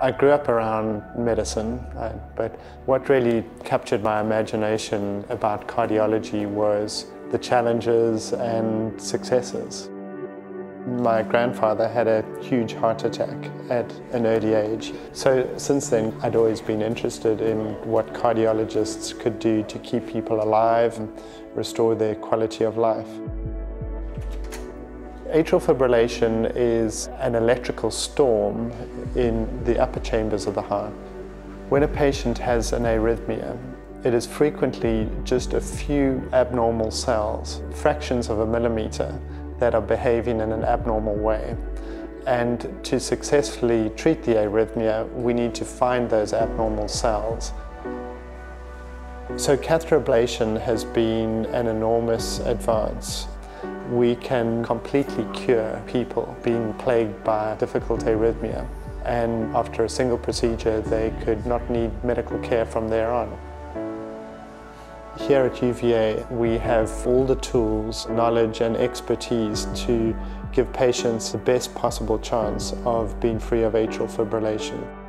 I grew up around medicine, but what really captured my imagination about cardiology was the challenges and successes. My grandfather had a huge heart attack at an early age. So since then, I'd always been interested in what cardiologists could do to keep people alive and restore their quality of life. Atrial fibrillation is an electrical storm in the upper chambers of the heart. When a patient has an arrhythmia, it is frequently just a few abnormal cells, fractions of a millimeter, that are behaving in an abnormal way. And to successfully treat the arrhythmia, we need to find those abnormal cells. So catheter ablation has been an enormous advance we can completely cure people being plagued by difficult arrhythmia. And after a single procedure, they could not need medical care from there on. Here at UVA, we have all the tools, knowledge and expertise to give patients the best possible chance of being free of atrial fibrillation.